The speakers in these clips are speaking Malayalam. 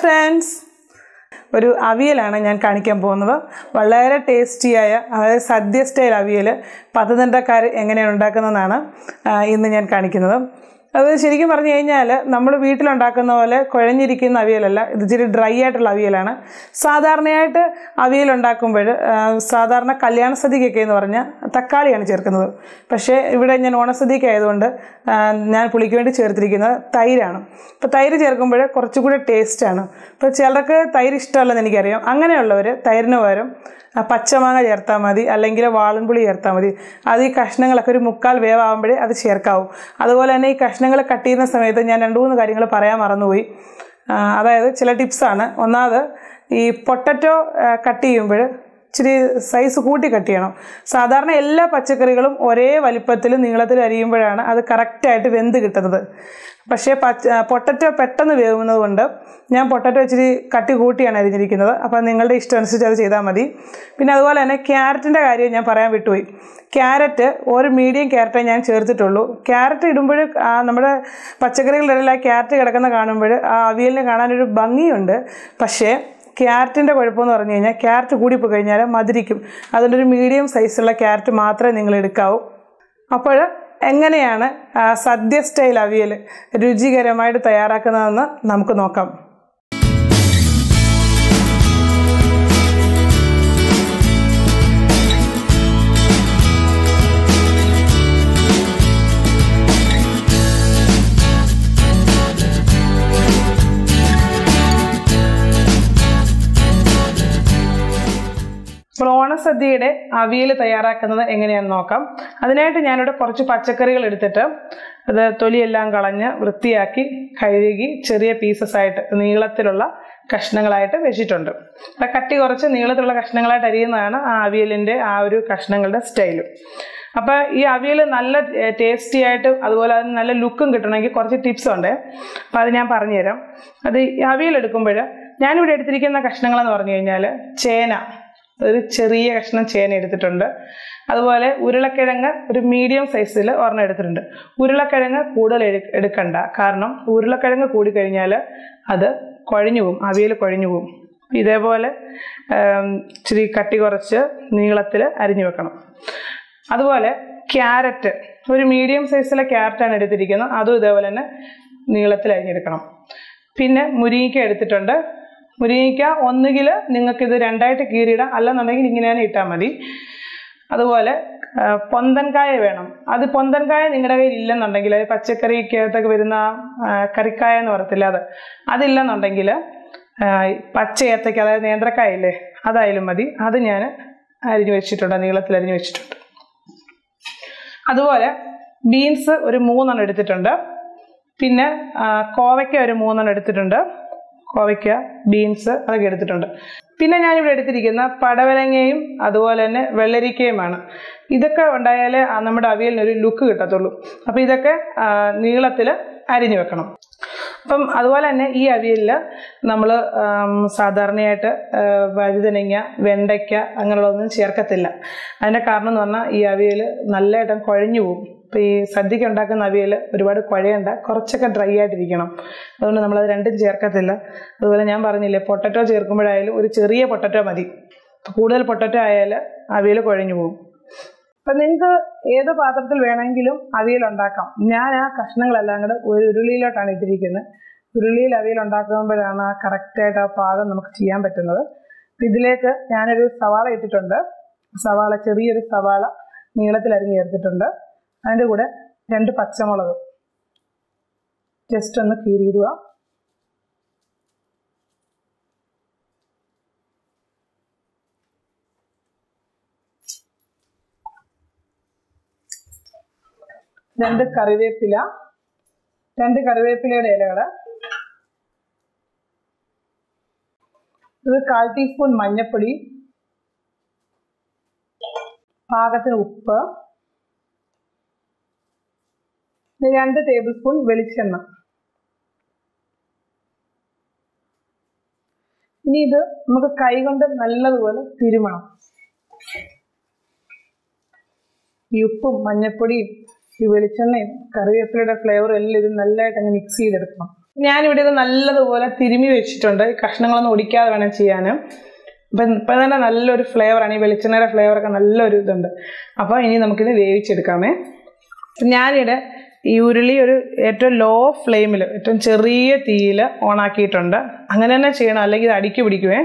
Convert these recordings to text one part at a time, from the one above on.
ഫ്രണ്ട്സ്. ഒരു അവിയലാണ് ഞാൻ കാണിക്കാൻ പോകുന്നത്. വളരെ ടേസ്റ്റിയായ അതായത് സദ്യ സ്റ്റൈൽ അവിയൽ പത്തനംതിട്ടക്കാർ എങ്ങനെയാണ് ഉണ്ടാക്കുന്നതെന്നാണ് ഇന്ന് ഞാൻ കാണിക്കുന്നത്. അത് ശരിക്കും പറഞ്ഞു കഴിഞ്ഞാൽ നമ്മൾ വീട്ടിലുണ്ടാക്കുന്ന പോലെ കുഴഞ്ഞിരിക്കുന്ന അവിയലല്ല ഇത് ഇച്ചിരി ഡ്രൈ ആയിട്ടുള്ള അവിയലാണ്. സാധാരണയായിട്ട് അവിയൽ ഉണ്ടാക്കുമ്പോൾ സാധാരണ കല്യാണ സദ്യക്കൊക്കെ എന്ന് പറഞ്ഞാൽ തക്കാളിയാണ് ചേർക്കുന്നത്. പക്ഷേ ഇവിടെ ഞാൻ ഓണസദ്യക്ക് ആയതുകൊണ്ട് ഞാൻ പുളിക്ക് വേണ്ടി ചേർത്തിരിക്കുന്നത് തൈരാണ്. അപ്പോൾ തൈര് ചേർക്കുമ്പോൾ കുറച്ചുകൂടെ ടേസ്റ്റാണ് ഇപ്പോൾ ചിലർക്ക് തൈര് ഇഷ്ടമല്ലെന്ന് എനിക്കറിയാം. അങ്ങനെയുള്ളവർ തൈരിന് പകരം പച്ചമാങ്ങ ചേർത്താൽ മതി അല്ലെങ്കിൽ വാളൻപുളി ചേർത്താൽ മതി. അത് ഈ കഷ്ണങ്ങളൊക്കെ ഒരു മുക്കാൽ വേവാകുമ്പോഴേ അത് ചേർക്കാവും. അതുപോലെ തന്നെ ഈ കഷ്ണങ്ങൾ കട്ട് ചെയ്യുന്ന സമയത്ത് ഞാൻ രണ്ട് മൂന്ന് കാര്യങ്ങൾ പറയാൻ മറന്നുപോയി. അതായത് ചില ടിപ്സാണ്. ഒന്നാമത് ഈ പൊട്ടറ്റോ കട്ട് ചെയ്യുമ്പോൾ ഇച്ചിരി സൈസ് കൂട്ടി കട്ട് ചെയ്യണം. സാധാരണ എല്ലാ പച്ചക്കറികളും ഒരേ വലിപ്പത്തിൽ നീളത്തിൽ അരിയുമ്പോഴാണ് അത് കറക്റ്റായിട്ട് വെന്ത് കിട്ടുന്നത്. പക്ഷേ പച്ച പൊട്ടറ്റോ പെട്ടെന്ന് വേവുന്നത് കൊണ്ട് ഞാൻ പൊട്ടറ്റോ ഇച്ചിരി കട്ടി കൂട്ടിയാണ് അരിഞ്ഞിരിക്കുന്നത്. അപ്പോൾ നിങ്ങളുടെ ഇഷ്ടം അനുസരിച്ച് അത് ചെയ്താൽ മതി. പിന്നെ അതുപോലെ തന്നെ ക്യാരറ്റിന്റെ കാര്യം ഞാൻ പറയാൻ വിട്ടുപോയി. ക്യാരറ്റ് ഒരു മീഡിയം ക്യാരറ്റേ ഞാൻ ചേർത്തിട്ടുള്ളൂ. ക്യാരറ്റ് ഇടുമ്പോൾ നമ്മുടെ പച്ചക്കറികളുടെ ഇടയിൽ ആ ക്യാരറ്റ് കിടക്കുന്ന കാണുമ്പോൾ ആ അവിയലിന് കാണാനൊരു ഭംഗിയുണ്ട്. പക്ഷേ ക്യാരറ്റിന്റെ കുഴപ്പമെന്ന് പറഞ്ഞു കഴിഞ്ഞാൽ ക്യാരറ്റ് കൂടിപ്പോയി കഴിഞ്ഞാൽ മധുരിക്കും. അതുകൊണ്ട് ഒരു മീഡിയം സൈസുള്ള ക്യാരറ്റ് മാത്രമേ നിങ്ങൾ എടുക്കാവൂ. അപ്പോൾ എങ്ങനെയാണ് സദ്യ സ്റ്റൈൽ അവിയൽ രുചികരമായിട്ട് തയ്യാറാക്കുന്നതെന്ന് നമുക്ക് നോക്കാം. അപ്പോൾ ഓണസദ്യയുടെ അവിയൽ തയ്യാറാക്കുന്നത് എങ്ങനെയാണെന്ന് നോക്കാം. അതിനായിട്ട് ഞാനിവിടെ കുറച്ച് പച്ചക്കറികൾ എടുത്തിട്ട് അത് തൊലിയെല്ലാം കളഞ്ഞ് വൃത്തിയാക്കി കഴുകി ചെറിയ പീസസ് ആയിട്ട് നീളത്തിലുള്ള കഷ്ണങ്ങളായിട്ട് വെച്ചിട്ടുണ്ട്. അപ്പം കട്ടി കുറച്ച് നീളത്തിലുള്ള കഷ്ണങ്ങളായിട്ട് അരിയുന്നതാണ് ആ അവിയലിന്റെ ആ ഒരു കഷ്ണങ്ങളുടെ സ്റ്റൈലും. അപ്പോൾ ഈ അവിയൽ നല്ല ടേസ്റ്റി ആയിട്ട് അതുപോലെ അതിന് നല്ല ലുക്കും കിട്ടണമെങ്കിൽ കുറച്ച് ടിപ്സ് ഉണ്ട്. അപ്പോൾ അത് ഞാൻ പറഞ്ഞുതരാം. അത് അവിയൽ എടുക്കുമ്പോൾ ഞാനിവിടെ എടുത്തിരിക്കുന്ന കഷ്ണങ്ങളെന്ന് പറഞ്ഞു കഴിഞ്ഞാൽ ചേന. ഒരു ചെറിയ കഷ്ണം ചേന എടുത്തിട്ടുണ്ട്. അതുപോലെ ഉരുളക്കിഴങ്ങ് ഒരു മീഡിയം സൈസിൽ ഒരെണ്ണം എടുത്തിട്ടുണ്ട്. ഉരുളക്കിഴങ്ങ് കൂടുതൽ എടു- എടുക്കണ്ട. കാരണം ഉരുളക്കിഴങ്ങ് കൂടിക്കഴിഞ്ഞാൽ അത് കുഴഞ്ഞു പോകും. അവിയൽ കുഴഞ്ഞു പോകും. ഇതേപോലെ ഇച്ചിരി കട്ടി കുറച്ച് നീളത്തിൽ അരിഞ്ഞു വെക്കണം. അതുപോലെ ക്യാരറ്റ്. ഒരു മീഡിയം സൈസിലെ ക്യാരറ്റാണ് എടുത്തിരിക്കുന്നത്. അതും ഇതേപോലെ തന്നെ നീളത്തിൽ അരിഞ്ഞെടുക്കണം. പിന്നെ മുരിങ്ങയ്ക്ക എടുത്തിട്ടുണ്ട്. മുരിങ്ങയ്ക്ക ഒന്നുകിൽ നിങ്ങൾക്കിത് രണ്ടായിട്ട് കീറിയിടാം. അല്ലെന്നുണ്ടെങ്കിൽ ഇങ്ങനെ തന്നെ ഇട്ടാൽ മതി. അതുപോലെ പൊന്തൻകായ വേണം. അത് പൊന്തൻകായ നിങ്ങളുടെ കയ്യിൽ ഇല്ലെന്നുണ്ടെങ്കിൽ അത് പച്ചക്കറിക്കകത്തൊക്കെ വരുന്ന കറിക്കായ എന്ന് പറയത്തില്ല അത് അതില്ലെന്നുണ്ടെങ്കിൽ പച്ച ഏത്തയ്ക്ക അതായത് നേന്ത്രക്കായ ഇല്ലേ അതായാലും മതി. അത് ഞാൻ അരിഞ്ഞു വെച്ചിട്ടുണ്ട് നീളത്തിൽ അരിഞ്ഞു വെച്ചിട്ടുണ്ട്. അതുപോലെ ബീൻസ് ഒരു മൂന്നെണ്ണം എടുത്തിട്ടുണ്ട്. പിന്നെ കോവയ്ക്ക ഒരു മൂന്നെണ്ണം എടുത്തിട്ടുണ്ട്. കോവയ്ക്ക ബീൻസ് അതൊക്കെ എടുത്തിട്ടുണ്ട്. പിന്നെ ഞാനിവിടെ എടുത്തിരിക്കുന്ന പടവലങ്ങയും അതുപോലെ തന്നെ വെള്ളരിക്കയുമാണ്. ഇതൊക്കെ ഉണ്ടായാലേ നമ്മുടെ അവിയലിന് ഒരു ലുക്ക് കിട്ടത്തുള്ളൂ. അപ്പോൾ ഇതൊക്കെ നീളത്തിൽ അരിഞ്ഞു വെക്കണം. അപ്പം അതുപോലെ തന്നെ ഈ അവിയലിൽ നമ്മൾ സാധാരണയായിട്ട് വഴുതനങ്ങ വെണ്ടയ്ക്ക അങ്ങനെയുള്ളതൊന്നും ചേർക്കത്തില്ല. അതിന്റെ കാരണം എന്ന് പറഞ്ഞാൽ ഈ അവിയൽ നല്ലതായിട്ട് കുഴഞ്ഞു പോകും. ഇപ്പോൾ ഈ സദ്യക്ക് ഉണ്ടാക്കുന്ന അവിയൽ ഒരുപാട് കുഴയണ്ട കുറച്ചൊക്കെ ഡ്രൈ ആയിട്ടിരിക്കണം. അതുകൊണ്ട് നമ്മളത് രണ്ടും ചേർക്കത്തില്ല. അതുപോലെ ഞാൻ പറഞ്ഞില്ലേ പൊട്ടറ്റോ ചേർക്കുമ്പോഴായാലും ഒരു ചെറിയ പൊട്ടറ്റോ മതി. കൂടുതൽ പൊട്ടറ്റോ ആയാൽ അവിയൽ കുഴഞ്ഞു പോകും. അപ്പം നിങ്ങൾക്ക് ഏത് പാത്രത്തിൽ വേണമെങ്കിലും അവിയൽ ഉണ്ടാക്കാം. ഞാൻ ആ കഷ്ണങ്ങളെല്ലാം കൂടെ ഒരു ഉരുളിയിലോട്ടാണ് ഇട്ടിരിക്കുന്നത്. ഉരുളിയിൽ അവിയൽ ഉണ്ടാക്കുമ്പോഴാണ് ആ കറക്റ്റായിട്ട് ആ പാകം നമുക്ക് ചെയ്യാൻ പറ്റുന്നത്. ഇതിലേക്ക് ഞാനൊരു സവാള ഇട്ടിട്ടുണ്ട്. സവാള ചെറിയൊരു സവാള നീളത്തിൽ അരിഞ്ഞ് ചേർത്തിട്ടുണ്ട്. അതിന്റെ കൂടെ രണ്ട് പച്ചമുളക്. ജസ്റ്റ് ഒന്ന് കീറിയിടുക. രണ്ട് കറിവേപ്പില. രണ്ട് കറിവേപ്പിലയുടെ ഇലകൾ ഇത് കാൽ ടീസ്പൂൺ മഞ്ഞൾപ്പൊടി പാകത്തിന് ഉപ്പ് ഇത് രണ്ട് ടേബിൾ സ്പൂൺ വെളിച്ചെണ്ണ. ഇനി ഇത് നമുക്ക് കൈകൊണ്ട് നല്ലതുപോലെ തിരുമണം. ഈ ഉപ്പും മഞ്ഞപ്പൊടിയും ഈ വെളിച്ചെണ്ണയും കറിവേപ്പിലയുടെ ഫ്ലേവറും എല്ലാം ഇത് നല്ലതായിട്ട് അങ്ങ് മിക്സ് ചെയ്തെടുക്കണം. ഞാനിവിടെ ഇത് നല്ലതുപോലെ തിരുമി വെച്ചിട്ടുണ്ട്. ഈ കഷ്ണങ്ങളൊന്നും ഒടിക്കാതെ വേണം ചെയ്യാൻ. അപ്പം ഇപ്പം തന്നെ നല്ലൊരു ഫ്ലേവറാണ് ഈ വെളിച്ചെണ്ണയുടെ ഫ്ലേവറൊക്കെ നല്ലൊരു ഇതുണ്ട്. അപ്പോൾ ഇനി നമുക്കിത് വേവിച്ചെടുക്കാമേ. ഞാനിവിടെ ഈ ഉരുളി ഒരു ഏറ്റവും ലോ ഫ്ലെയിമിൽ ഏറ്റവും ചെറിയ തീയിൽ ഓണാക്കിയിട്ടുണ്ട് അങ്ങനെ തന്നെ ചെയ്യണം അല്ലെങ്കിൽ ഇത് അടിക്ക് പിടിക്കുവേ.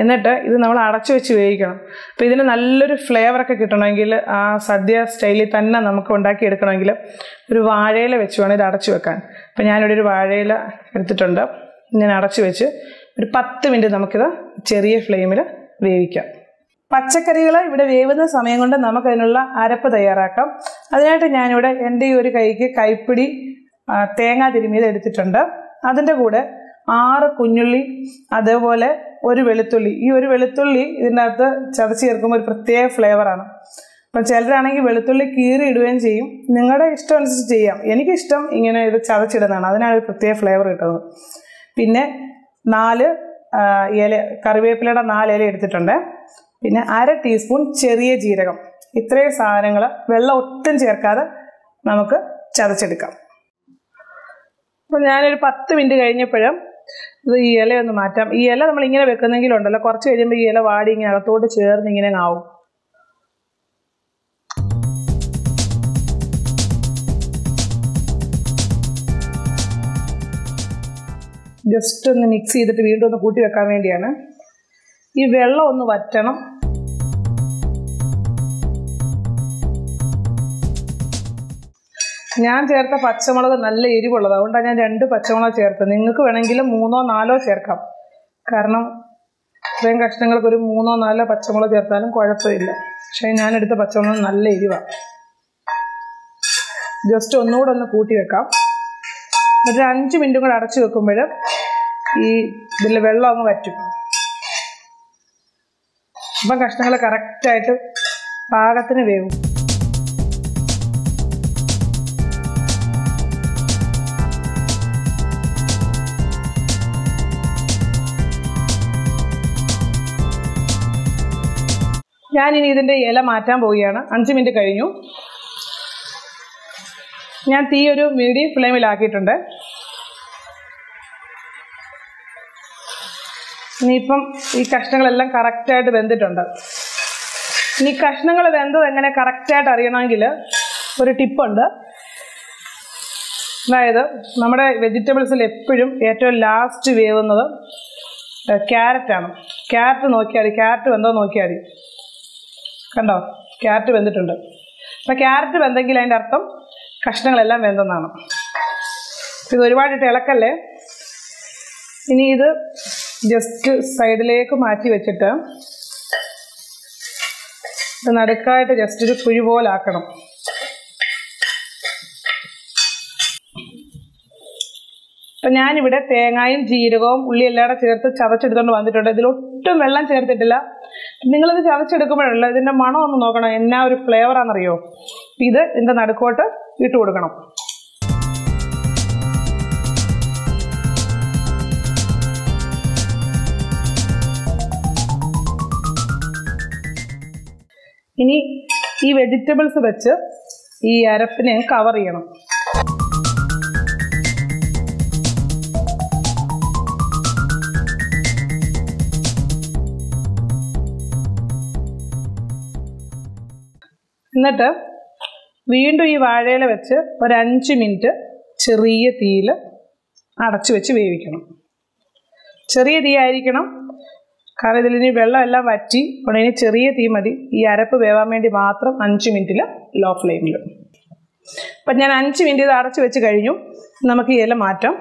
എന്നിട്ട് ഇത് നമ്മൾ അടച്ചു വെച്ച് വേവിക്കണം. അപ്പോൾ ഇതിന് നല്ലൊരു ഫ്ലേവറൊക്കെ കിട്ടണമെങ്കിൽ ആ സദ്യ സ്റ്റൈലിൽ തന്നെ നമുക്ക് ഉണ്ടാക്കിയെടുക്കണമെങ്കിൽ ഒരു വാഴയില വെച്ച് വേണം ഇത് അടച്ചു വെക്കാൻ. അപ്പോൾ ഞാനിവിടെ ഒരു വാഴയില എടുത്തിട്ടുണ്ട്. ഞാൻ അടച്ചു വെച്ച് ഒരു പത്ത് മിനിറ്റ് നമുക്കിത് ചെറിയ ഫ്ലെയിമിൽ വേവിക്കാം. പച്ചക്കറികൾ ഇവിടെ വേവുന്ന സമയം കൊണ്ട് നമുക്കതിനുള്ള അരപ്പ് തയ്യാറാക്കാം. അതിനായിട്ട് ഞാനിവിടെ എന്റെ ഈ ഒരു കൈക്ക് കൈപ്പിടി തേങ്ങ തിരുമിയത് എടുത്തിട്ടുണ്ട്. അതിന്റെ കൂടെ ആറ് കുഞ്ഞുള്ളി അതേപോലെ ഒരു വെളുത്തുള്ളി. ഈ ഒരു വെളുത്തുള്ളി ഇതിന്റെ അകത്ത് ചതച്ച് ചേർക്കുമ്പോൾ ഒരു പ്രത്യേക ഫ്ലേവറാണ് അപ്പം ചിലരാണെങ്കിൽ വെളുത്തുള്ളി കീറി ഇടുകയും ചെയ്യും. നിങ്ങളുടെ ഇഷ്ടം അനുസരിച്ച് ചെയ്യാം. എനിക്കിഷ്ടം ഇങ്ങനെ ഇത് ചതച്ചിടുന്നതാണ്. അതിനാണ് ഒരു പ്രത്യേക ഫ്ലേവർ കിട്ടുന്നത്. പിന്നെ നാല് ഇല കറിവേപ്പിലയുടെ നാല് ഇല എടുത്തിട്ടുണ്ട്. പിന്നെ അര ടീസ്പൂൺ ചെറിയ ജീരകം. ഇത്രയും സാധനങ്ങൾ വെള്ളം ഒട്ടും ചേർക്കാതെ നമുക്ക് ചതച്ചെടുക്കാം. അപ്പോൾ ഞാനൊരു പത്ത് മിനിറ്റ് കഴിഞ്ഞപ്പോഴും ഇത് ഈ ഇലയൊന്ന് മാറ്റാം. ഈ ഇല നമ്മൾ ഇങ്ങനെ വെക്കുന്നെങ്കിലുണ്ടല്ലോ കുറച്ച് കഴിയുമ്പോൾ ഈ ഇല വാടി ഇങ്ങനെ അകത്തോട്ട് ചേർന്ന് ഇങ്ങനെ ആവും. ജസ്റ്റ് ഒന്ന് മിക്സ് ചെയ്തിട്ട് വീണ്ടും ഒന്ന് കൂട്ടി വെക്കാൻ വേണ്ടിയാണ്. ഈ വെള്ളം ഒന്ന് വറ്റണം. ഞാൻ ചേർത്ത പച്ചമുളക് നല്ല എരിവുള്ളത്. അതുകൊണ്ടാണ് ഞാൻ രണ്ട് പച്ചമുളക് ചേർത്ത് നിങ്ങൾക്ക് വേണമെങ്കിൽ മൂന്നോ നാലോ ചേർക്കാം. കാരണം ഇത്രയും കഷ്ണങ്ങൾക്ക് ഒരു മൂന്നോ നാലോ പച്ചമുളക് ചേർത്താലും കുഴപ്പമില്ല. പക്ഷേ ഞാനെടുത്ത പച്ചമുളക് നല്ല എരിവാണ് ജസ്റ്റ് ഒന്നുകൂടെ ഒന്ന് കൂട്ടി വെക്കാം. എന്നിട്ട് അഞ്ച് മിനിറ്റും കൂടെ അടച്ചു വെക്കുമ്പോൾ ഈ ഇതിൽ വെള്ളം അങ്ങ് വറ്റും. അപ്പം കഷ്ണങ്ങൾ കറക്റ്റായിട്ട് പാകത്തിന് വേവും. ഞാനിനി ഇതിന്റെ ഇല മാറ്റാൻ പോവുകയാണ്. അഞ്ച് മിനിറ്റ് കഴിഞ്ഞു. ഞാൻ തീ ഒരു മീഡിയം ഫ്ലെയിമിലാക്കിയിട്ടുണ്ട് ഇനിയിപ്പം ഈ കഷ്ണങ്ങളെല്ലാം കറക്റ്റായിട്ട് വെന്തിട്ടുണ്ട്. ഇനി കഷ്ണങ്ങൾ വെന്തത് എങ്ങനെ കറക്റ്റായിട്ട് അറിയണമെങ്കിൽ ഒരു ടിപ്പുണ്ട്. അതായത് നമ്മുടെ വെജിറ്റബിൾസിൽ എപ്പോഴും ഏറ്റവും ലാസ്റ്റ് വേവുന്നത് ക്യാരറ്റാണ്. ക്യാരറ്റ് നോക്കിയാൽ മതി. ക്യാരറ്റ് വെന്തോ നോക്കിയാൽ മതി. കണ്ടോ? ക്യാരറ്റ് വെന്തിട്ടുണ്ട്. അപ്പം ക്യാരറ്റ് വെന്തെങ്കിൽ അതിന്റെ അർത്ഥം കഷ്ണങ്ങളെല്ലാം വെന്തെന്നാണ്. ഇത് ഒരുപാടിട്ട് ഇളക്കല്ലേ? ഇനി ഇത് ജസ്റ്റ് സൈഡിലേക്ക് മാറ്റി വെച്ചിട്ട് നടുക്കായിട്ട് ജസ്റ്റ് ഒരു കുഴി പോലെ ആക്കണം. അപ്പം ഞാനിവിടെ തേങ്ങയും ജീരകവും ഉള്ളി എല്ലാം ചേർത്ത് ചതച്ചെടുത്തുകൊണ്ട് വന്നിട്ടുണ്ട്. ഇതിലൊട്ടും വെള്ളം ചേർത്തിട്ടില്ല. നിങ്ങളിത് ചതച്ചെടുക്കുമ്പോഴല്ല ഇതിന്റെ മണം ഒന്ന് നോക്കണം. എന്നാ ഒരു ഫ്ലേവറാണെന്നറിയോ ഇത് ഇതിന്റെ നടുക്കോട്ട് ഇട്ട് കൊടുക്കണം. ഈ വെജിറ്റബിൾസ് വെച്ച് ഈ അരപ്പിനെ കവർ ചെയ്യണം. എന്നിട്ട് വീണ്ടും ഈ വാഴയില വെച്ച് ഒരു അഞ്ച് മിനിറ്റ് ചെറിയ തീയിൽ അടച്ചു വെച്ച് വേവിക്കണം. ചെറിയ തീ ആയിരിക്കണം കാരണം ഇതിൽ വെള്ളം എല്ലാം വറ്റി അതുകൊണ്ട് ഇനി ചെറിയ തീ മതി. ഈ അരപ്പ് വേവാൻ വേണ്ടി മാത്രം അഞ്ച് മിനിറ്റിൽ ലോ ഫ്ലെയിമിൽ അപ്പം ഞാൻ അഞ്ച് മിനിറ്റ് ഇത് അടച്ചു വെച്ച് കഴിഞ്ഞു. നമുക്ക് ഇല മാറ്റാം.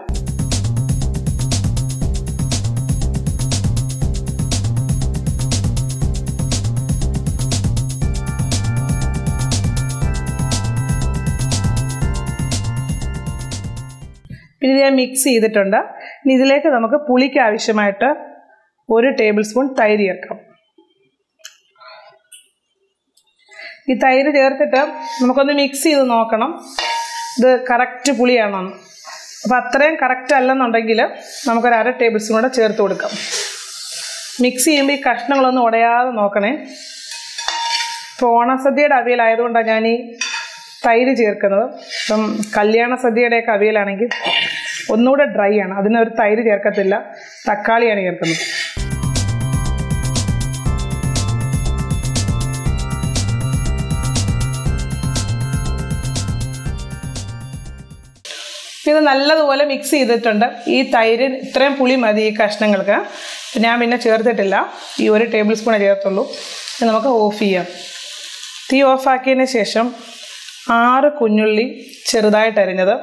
പിന്നെ ഞാൻ മിക്സ് ചെയ്തിട്ടുണ്ട്. ഇനി ഇതിലേക്ക് നമുക്ക് പുളിക്ക് ആവശ്യമായിട്ട് ഒരു ടേബിൾ സ്പൂൺ തൈര് ചേർക്കാം. ഈ തൈര് ചേർത്തിട്ട് നമുക്കൊന്ന് മിക്സ് ചെയ്ത് നോക്കണം. ഇത് കറക്റ്റ് പുളിയാണോ അപ്പം അത്രയും കറക്റ്റ് അല്ലെന്നുണ്ടെങ്കിൽ നമുക്കൊരു അര ടേബിൾ സ്പൂൺ കൂടെ ചേർത്ത് കൊടുക്കാം. മിക്സ് ചെയ്യുമ്പോൾ ഈ കഷ്ണങ്ങളൊന്നും ഉടയാതെ നോക്കണേ. ഇപ്പോൾ ഓണസദ്യയുടെ അവിയലായതുകൊണ്ടാണ് ഞാൻ ഈ തൈര് ചേർക്കുന്നത്. ഇപ്പം കല്യാണ സദ്യയുടെയൊക്കെ അവിയലാണെങ്കിൽ ഒന്നുകൂടെ ഡ്രൈ ആണ്. അതിനൊരു തൈര് ചേർക്കത്തില്ല. തക്കാളിയാണ് ചേർക്കുന്നത്. ഇത് നല്ലതുപോലെ മിക്സ് ചെയ്തിട്ടുണ്ട്. ഈ തൈര് ഇത്രയും പുളി മതി ഈ കഷ്ണങ്ങൾക്ക്. ഞാൻ പിന്നെ ചേർത്തിട്ടില്ല. ഈ ഒരു ടേബിൾ സ്പൂണേ ചേർത്തുള്ളൂ. ഇത് നമുക്ക് ഓഫ് ചെയ്യാം. തീ ഓഫാക്കിയതിന് ശേഷം ആറ് കുഞ്ഞുള്ളി ചെറുതായിട്ട് അരിഞ്ഞത്.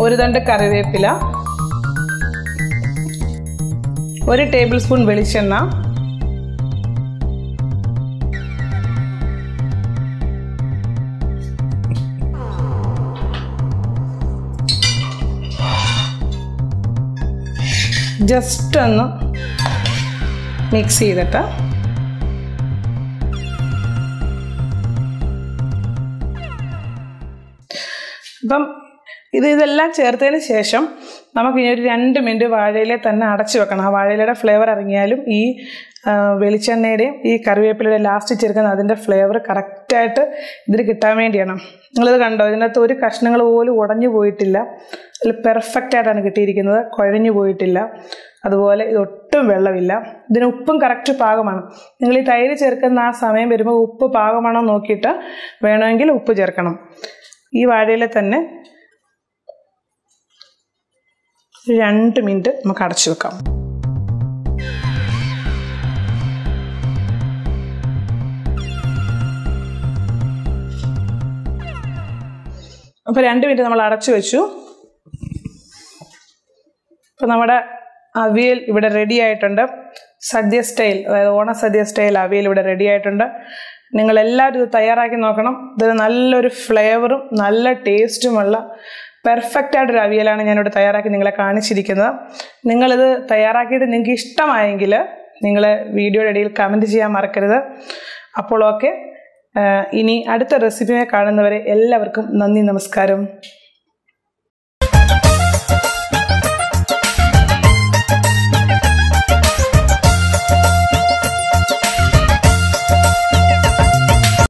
ഒരു തണ്ട് കറിവേപ്പില. ഒരു ടേബിൾ സ്പൂൺ വെളിച്ചെണ്ണ. ജസ്റ്റ് ഒന്ന് മിക്സ് ചെയ്തിട്ട് അപ്പം ഇത് ഇതെല്ലാം ചേർത്തതിന് ശേഷം നമുക്ക് ഇനി ഒരു രണ്ട് മിനിറ്റ് വാഴയിലെ തന്നെ അടച്ചു വെക്കണം. ആ വാഴയിലയുടെ ഫ്ലേവർ ഇറങ്ങിയാലും ഈ വെളിച്ചെണ്ണയുടെയും ഈ കറിവേപ്പിലയുടെ ലാസ്റ്റ് ചേർക്കുന്ന അതിന്റെ ഫ്ലേവർ കറക്റ്റായിട്ട് ഇതിന് കിട്ടാൻ വേണ്ടിയാണ്. നിങ്ങളിത് കണ്ടോ? ഇതിനകത്ത് ഒരു കഷ്ണങ്ങൾ പോലും ഉടഞ്ഞു പോയിട്ടില്ല. അതിൽ പെർഫെക്റ്റ് ആയിട്ടാണ് കിട്ടിയിരിക്കുന്നത്. കുഴഞ്ഞു പോയിട്ടില്ല. അതുപോലെ ഇത് ഒട്ടും വെള്ളമില്ല. ഇതിന് ഉപ്പും കറക്റ്റ് പാകമാണ്. നിങ്ങൾ ഈ തൈര് ചേർക്കുന്ന ആ സമയം വരുമ്പോൾ ഉപ്പ് പാകമാണോ നോക്കിയിട്ട് വേണമെങ്കിൽ ഉപ്പ് ചേർക്കണം. ഈ വാഴയില തന്നെ രണ്ട് മിനിറ്റ് നമുക്ക് അടച്ചു വെക്കാം. അപ്പോൾ രണ്ട് മിനിറ്റ് നമ്മൾ അടച്ചു വെച്ചു. അപ്പോൾ നമ്മുടെ അവിയൽ ഇവിടെ റെഡി ആയിട്ടുണ്ട്. സദ്യ സ്റ്റൈൽ അതായത് ഓണ സദ്യ സ്റ്റൈൽ അവിയൽ ഇവിടെ റെഡി ആയിട്ടുണ്ട്. നിങ്ങൾ എല്ലാവരും ഇത് തയ്യാറാക്കി നോക്കണം. ഇതിന് നല്ലൊരു ഫ്ലേവറും നല്ല ടേസ്റ്റുമുള്ള പെർഫെക്റ്റ് ആയിട്ടൊരു അവിയലാണ് ഞാനിവിടെ തയ്യാറാക്കി നിങ്ങളെ കാണിച്ചിരിക്കുന്നത്. നിങ്ങളിത് തയ്യാറാക്കിയിട്ട് നിങ്ങൾക്ക് ഇഷ്ടമായെങ്കിൽ നിങ്ങൾ വീഡിയോയുടെ ഇടയിൽ കമന്റ് ചെയ്യാൻ മറക്കരുത്. അപ്പോൾ ഓക്കെ ഇനി അടുത്ത റെസിപ്പിയെ കാണുന്നവരെ എല്ലാവർക്കും നന്ദി നമസ്കാരം.